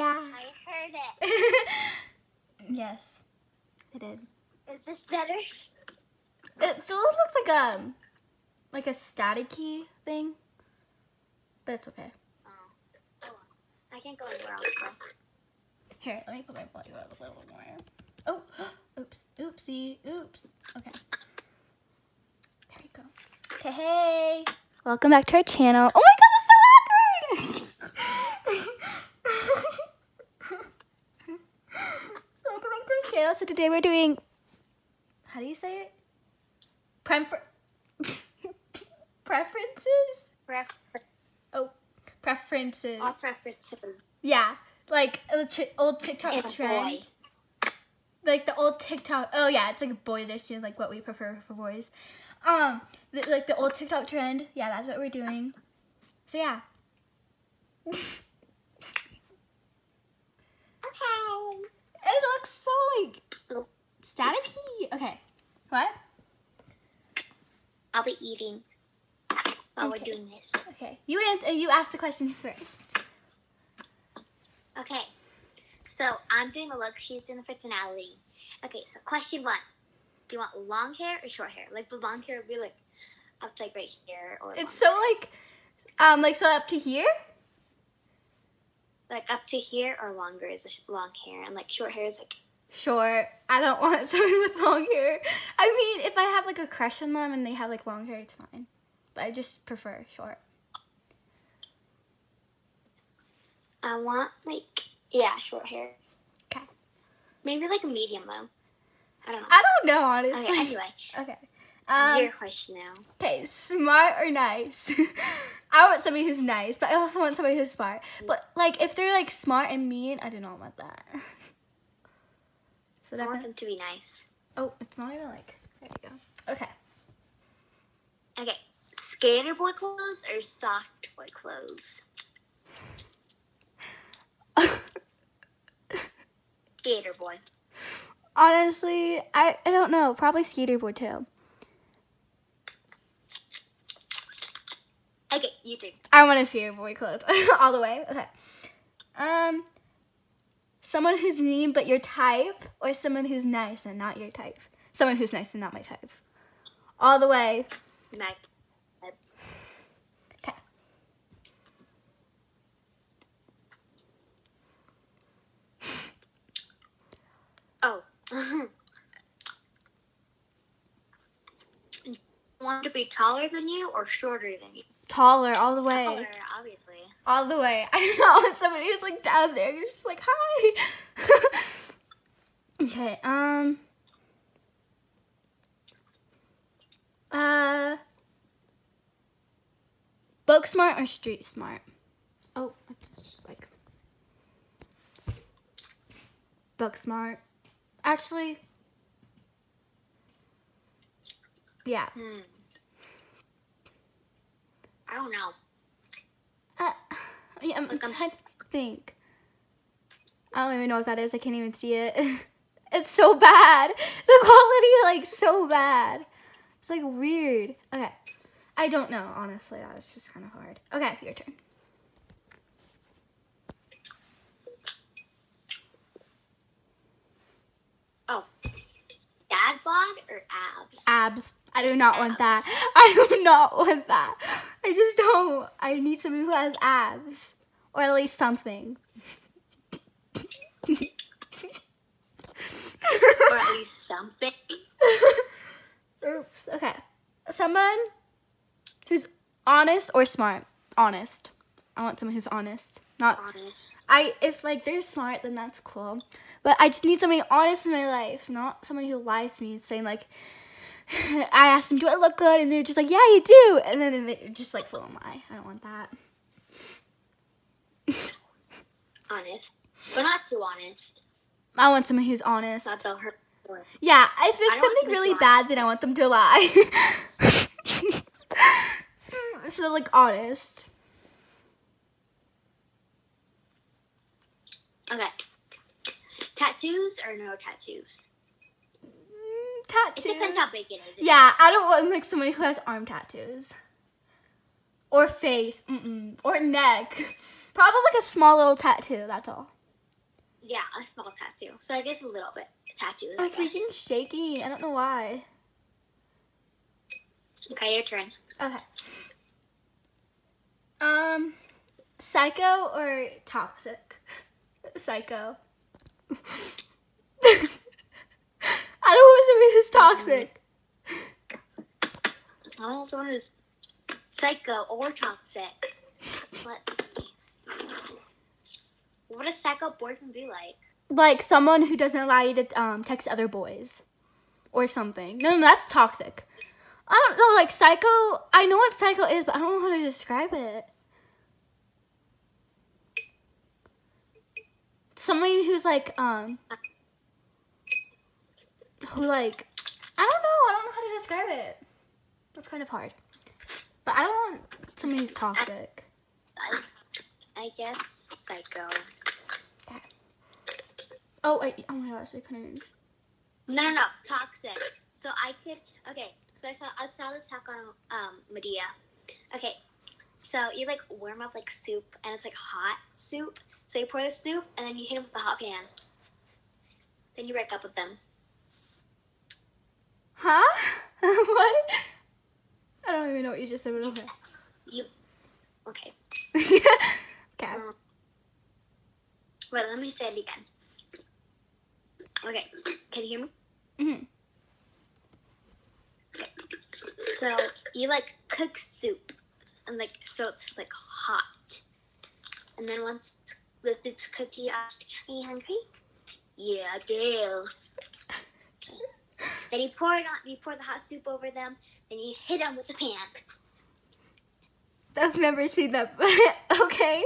Yeah. I heard it. yes, I did. Is this better? It still looks like a like a staticky thing, but it's okay. Oh. oh. I can't go anywhere else. though. Here, let me put my volume up a little more. Oh, oops, oopsie, oops. Okay. There we go. Okay, hey. Welcome back to our channel. Oh my god, that's so awkward! Welcome back to our channel. So today we're doing, how do you say it? Prefer- preferences? Prefer- Oh, preferences. all preferences. Yeah, like old TikTok And trend. Like the old TikTok. Oh yeah, it's like a boy edition, like what we prefer for boys. Um, the, like the old TikTok trend. Yeah, that's what we're doing. So yeah. Okay. It looks so like Oh. staticky. Okay. What? I'll be eating while Okay. we're doing this. Okay. You an- uh, you ask the questions first. Okay. So I'm doing the look. She's doing the personality. Okay. So question one: Do you want long hair or short hair? Like the long hair would be like up to like right here, or It's so like, um, like so up to here. like up to here or longer is long hair, and like short hair is like Short. I don't want someone with long hair. I mean, if I have like a crush on them and they have like long hair, it's fine. But I just prefer short. I want like yeah short hair. 'Kay. Maybe like a medium though. I don't know. I don't know, honestly. Okay. Anyway, Okay. Um, your question now. okay, smart or nice? I want somebody who's nice, but I also want somebody who's smart. But like, if they're like smart and mean, I do not want that. So I want them to be nice. Oh, it's not even like. There you go. Okay. Okay. Skater boy clothes or soft boy clothes? Skater boy. Honestly, I I don't know. Probably skater boy too. Okay, you do. I want to see your boy clothes all the way. Okay. Um, someone who's mean but your type, or someone who's nice and not your type. Someone who's nice and not my type. All the way. Meg. Okay. Oh. Want to be taller than you or shorter than you? Taller all the way. Taller, obviously. All the way. I do not want somebody who's like down there. You're just like hi. okay. Um. Uh. Book smart or street smart? Oh, it's just like book smart. Actually, yeah. Hmm. I don't know. Uh, yeah, I'm Like, I'm- trying to think. I don't even know what that is. I can't even see it. it's so bad. The quality, like, so bad. It's like weird. Okay. I don't know, honestly. That was just kind of hard. Okay, your turn. Oh. Dad bod or abs? Abs. I do not want that. I do not want that. I just don't. I need somebody who has abs. Or at least something. or at least something. Oops. Okay. Someone who's honest or smart. Honest. I want someone who's honest. Not Honest. I if like they're smart then that's cool. But I just need somebody honest in my life, not somebody who lies to me saying like I asked them, Do I look good? And they're just like, Yeah, you do and then they just like full of lie. I don't want that. Honest. But not too honest. I want someone who's honest. Not so hurt. Yeah, if it's something really bad, then I want them to lie. so like honest. Okay. Tattoos or no tattoos? Mm, It depends how big it is. Yeah, I don't want like somebody who has arm tattoos. Or face, mm-mm. or neck. Probably like a small little tattoo. That's all. yeah, a small tattoo. So I guess a little bit tattoos. I'm freaking shaky. I don't know why. Okay, your turn. Okay. Um, psycho or toxic? Psycho. I don't want somebody who's toxic. I don't know someone who's psycho or toxic. Let's. What does psycho boyfriend be like? Like someone who doesn't allow you to um, text other boys or something. No, no, that's toxic. I don't know, like psycho. I know what psycho is, but I don't know how to describe it. Somebody who's like, um, who like, I don't know. I don't know how to describe it. That's kind of hard. But I don't want somebody who's toxic. I, I guess psycho. Oh, wait, oh my gosh, I couldn't. No, no, no, toxic. So I could. Okay, so I saw I saw this talk on um Madea. Okay, so you like warm up like soup, and it's like hot soup. So you pour the soup, and then you hit them with a hot pan. Then you break up with them. Huh? what? I don't even know what you just said, but okay. You. Okay. okay. Um, wait, let me say it again. Okay, can you hear me? Mm-hmm. So you like cook soup, and like so it's like hot, and then once the soup's cooked, you ask, "Are you hungry?" Yeah, I do. Then you pour it on. You pour the hot soup over them, and you hit them with the pan. I've never seen that. okay.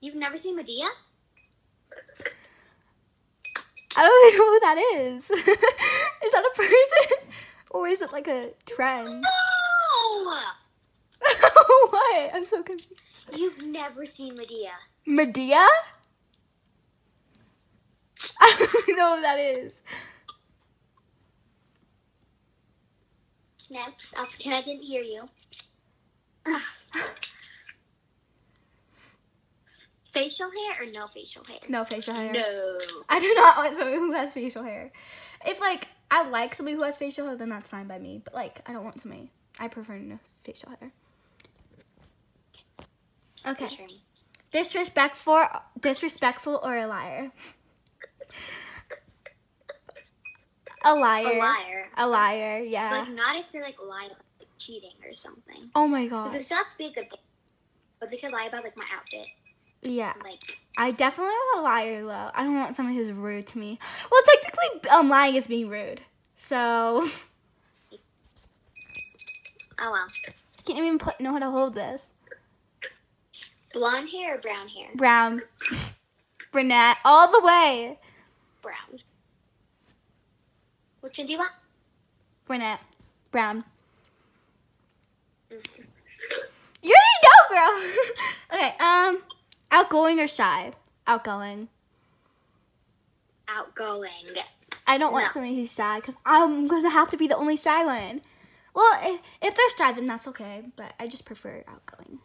You've never seen Madea? I don't even know who that is. is that a person? Or is it like a trend? No, what? I'm so confused. you've never seen Madea. Madea? I don't even know who that is. Next, I'll pretend I didn't hear you. facial hair or no facial hair? No facial hair. No. I do not want somebody who has facial hair. If like I like somebody who has facial hair, then that's fine by me. But like I don't want somebody. I prefer no facial hair. Okay. Disrespectful, disrespectful or a liar? A liar. A liar. A liar. Yeah. Like not if they're like lying about like, cheating or something. Oh my Because gosh. it's be a good thing. But they could lie about like my outfit. Yeah. Like I definitely want a liar though. I don't want someone who's rude to me. Well, technically, um, lying is being rude. So oh well. I can't even put, know how to hold this. Blonde hair or brown hair? Brown, brunette, all the way. Brown. Which one do you want? Brunette, brown. Mhm. You already know, girl. okay. Um, outgoing or shy? Outgoing. Outgoing. I don't want No. somebody who's shy because I'm gonna have to be the only shy one. Well, if, if they're shy, then that's okay. But I just prefer outgoing.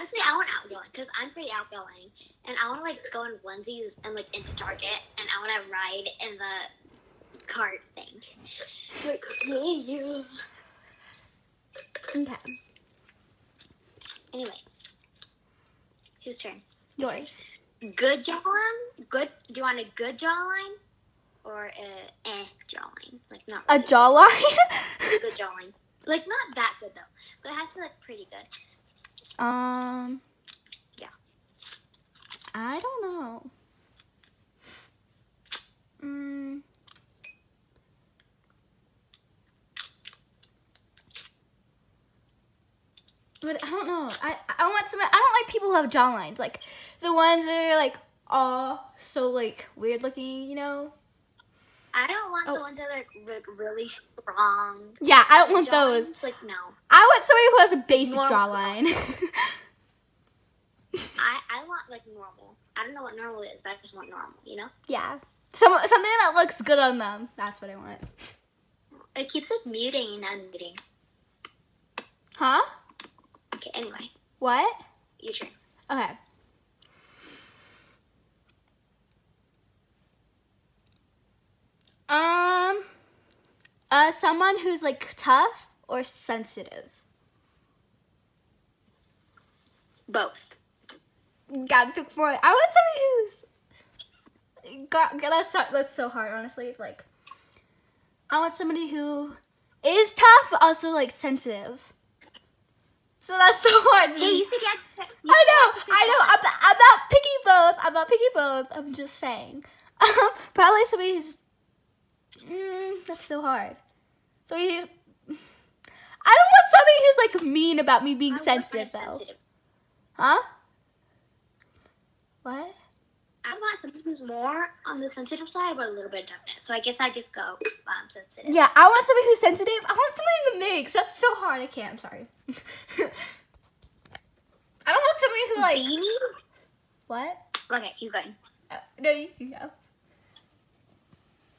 Honestly, I want outgoing because I'm pretty outgoing, and I want to like go in onesies and like into Target, and I want to ride in the cart thing. Like, hey, you. Okay. Anyway, whose turn? Yours. Good jawline? Good. Do you want a good jawline or a eh jawline? Like not A jawline. good jawline. Like not that good though, but it has to look pretty good. Um. Yeah. I don't know. Mm. But I don't know. I I want some. I don't like people who have jawlines. Like the ones that are like all so like weird looking. You know. I don't want Oh. the ones that are like, like really wrong. Yeah, I don't want those. Like no. I want somebody who has a basic drawline. I I want like normal. I don't know what normal is, but I just want normal. You know? Yeah. Some something that looks good on them. That's what I want. It keeps like muting and unmuting. Huh? Okay. Anyway. What? Your turn. Okay. Um, uh, someone who's like tough or sensitive. Both. Gotta pick one. I want somebody who's. God, that's so, that's so hard, honestly. Like, I want somebody who is tough but also like sensitive. So that's so hard. Hey, you said yes. you I know, I know. I'm I'm not picky both. I'm not picky both. I'm just saying. Um, probably somebody who's. Mm, that's so hard. So who's. I don't want somebody who's like mean about me being I sensitive someone though. sensitive. Huh? What? I want someone who's more on the sensitive side, but a little bit toughness. So I guess I just go um, sensitive. Yeah, I want somebody who's sensitive. I want somebody in the mix. That's so hard. I can't. I'm sorry. I don't want somebody who like. Beanies? What? Okay, keep going. Uh, no, you can go.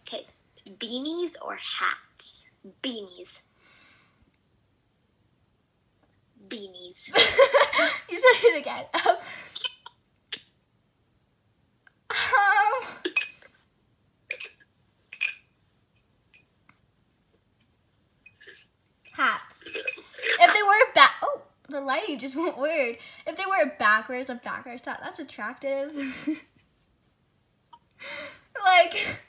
Okay, beanies or hats? Beanies. Beanies. you said it again. Um, um, hats. If they were back, oh, the lighting just went weird. If they were backwards, a backwards hat, that's attractive. like,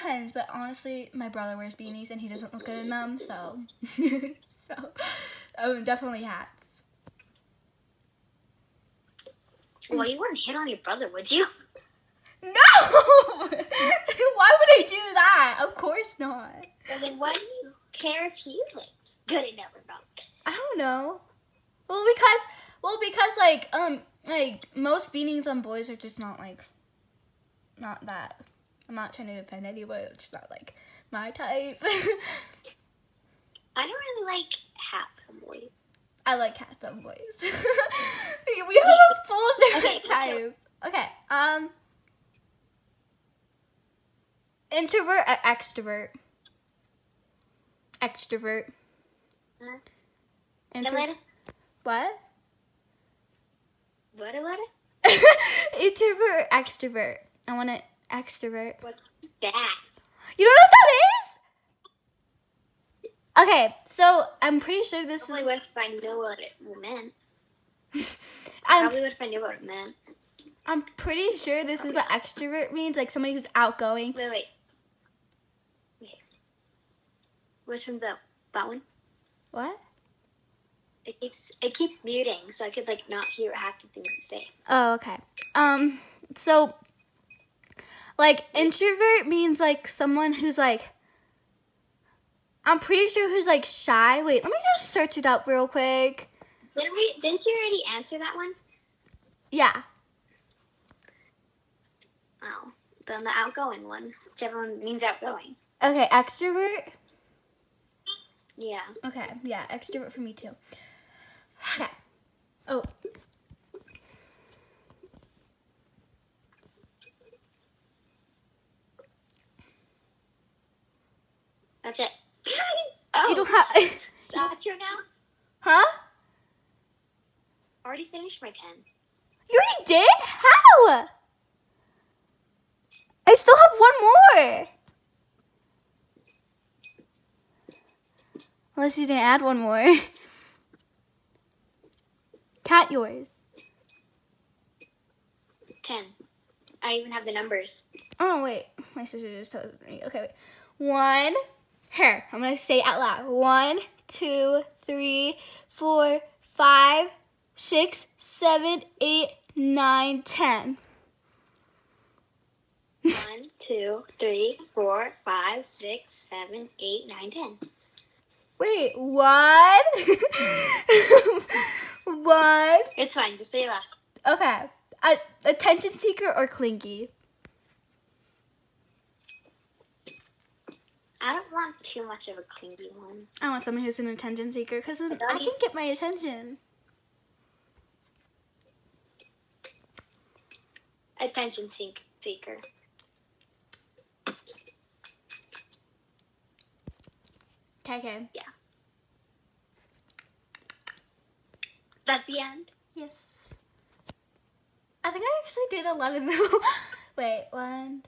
depends. But honestly, my brother wears beanies and he doesn't look good in them, so, so, oh, definitely hats. well, you wouldn't hit on your brother, would you? No! Why would I do that? Of course not. Well, then why do you care if he's like good enough or not? I don't know. Well, because well because like um like most beanies on boys are just not like not that. I'm not trying to offend anyone. It's just not like my type. I don't really like hats on boys. I like hats on boys. we have a full different Okay, type. Okay. Um. Introvert or extrovert? Extrovert. Huh? Intro- What? what? What? What? Introvert or extrovert? I want an extrovert. What's that? You don't know what that is? Okay, so I'm pretty sure this Probably is. would if I knew what it meant. I'm Probably would if I knew what it meant. I'm pretty sure this is what extrovert means, like somebody who's outgoing. Wait, wait. Okay. Which one's that? That one? What? It keeps it keeps muting, so I could like not hear half the things you say. Oh, okay. Um, so like introvert means like someone who's like. I'm pretty sure who's like shy. Wait, let me just search it up real quick. Didn't we? Didn't you already answer that one? Yeah. Oh, then the outgoing one. Whichever one means outgoing. Okay, extrovert. Yeah. Okay, yeah, extrovert for me too. Okay. Oh. That's it. oh, You don't have. that's your now. huh? Already finished my pen. You already did? How? I still have one more. Unless you didn't add one more. Cat yours. Ten. I even have the numbers. Oh wait, my sister just told me. Okay, wait. One. Here, I'm gonna say it out loud. One, two, three, four, five, six, seven, eight, nine, ten. One, two, three, four, five, six, seven, eight, nine, ten. Wait, what? what? It's fine. Just say it last. Okay. A- attention seeker or clingy? I don't want too much of a clingy one. I want someone who's an attention seeker because I can get my attention. Attention seek- seeker. Okay, okay. Yeah. That's the end. Yes. I think I actually did a lot of them. Wait, one.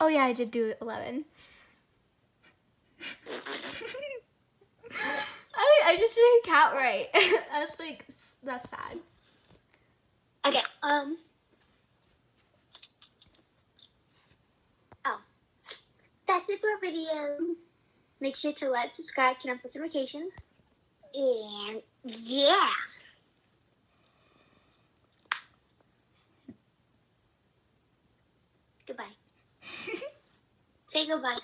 Oh yeah, I did do 11. I, I just didn't count right. that's like, that's sad. Okay, um. Oh. That's it for our video. Make sure to like, subscribe, turn on post notifications. And yeah. Say goodbye.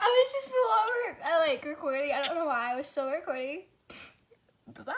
I was just before I like recording. I don't know why I was still recording. Bye.